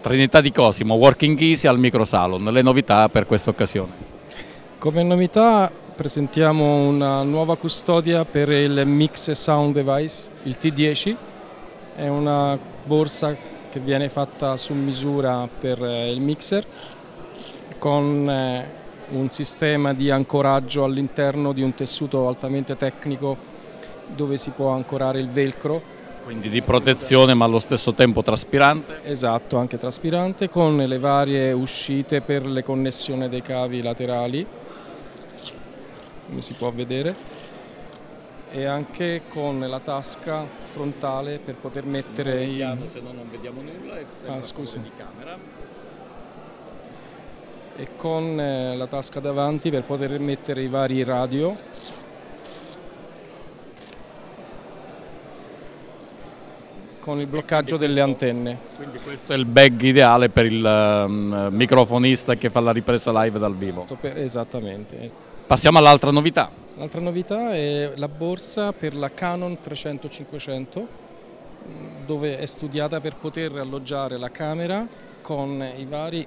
Trinità di Cosimo, Working Easy al Microsalon, le novità per questa occasione. Come novità presentiamo una nuova custodia per il Mix Sound Device, il T10, è una borsa che viene fatta su misura per eh, il mixer con eh, un sistema di ancoraggio all'interno di un tessuto altamente tecnico dove si può ancorare il velcro quindi di protezione ma allo stesso tempo traspirante? Esatto, anche traspirante con le varie uscite per le connessioni dei cavi laterali, come si può vedere, e anche con la tasca frontale per poter mettere... Non se no non vediamo nulla e ah, scusi. di camera. E con eh, la tasca davanti per poter mettere i vari radio con il bloccaggio delle antenne. Quindi questo è il bag ideale per il um, microfonista che fa la ripresa live dal vivo. Esattamente. Passiamo all'altra novità. L'altra novità è la borsa per la Canon 300-500 dove è studiata per poter alloggiare la camera con i vari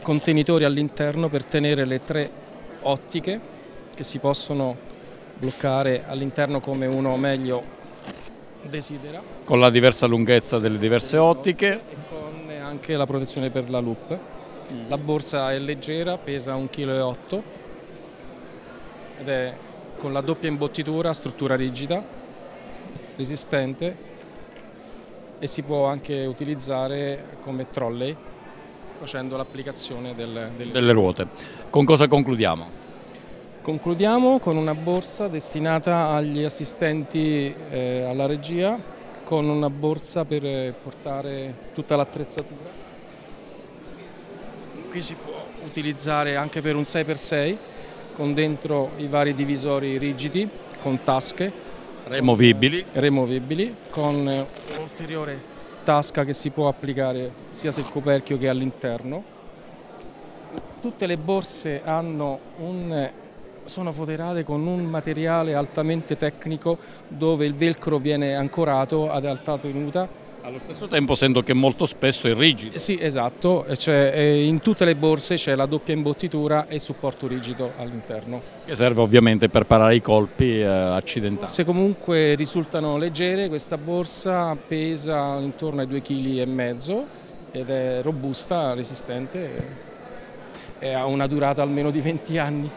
contenitori all'interno per tenere le tre ottiche che si possono bloccare all'interno come uno meglio desidera. Con la diversa lunghezza delle diverse ottiche. E con anche la protezione per la loop. La borsa è leggera, pesa 1,8 kg ed è con la doppia imbottitura, struttura rigida, resistente e si può anche utilizzare come trolley facendo l'applicazione delle, delle... delle ruote. Con cosa concludiamo? Concludiamo con una borsa destinata agli assistenti eh, alla regia con una borsa per eh, portare tutta l'attrezzatura. Qui si può utilizzare anche per un 6x6 con dentro i vari divisori rigidi con tasche removibili, removibili con un'ulteriore tasca che si può applicare sia sul coperchio che all'interno. Tutte le borse hanno un sono foderate con un materiale altamente tecnico dove il velcro viene ancorato ad alta tenuta. Allo stesso tempo sento che molto spesso è rigido. Sì, esatto, cioè, in tutte le borse c'è la doppia imbottitura e supporto rigido all'interno. Che serve ovviamente per parare i colpi eh, accidentali. Se comunque risultano leggere, questa borsa pesa intorno ai 2,5 kg ed è robusta, resistente e ha una durata almeno di 20 anni.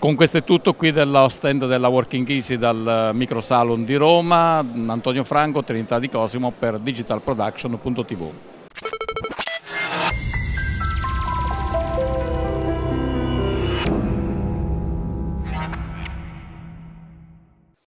Con questo è tutto qui dello stand della Working Easy dal Microsalon di Roma, Antonio Franco, Trinità di Cosimo per digitalproduction.tv.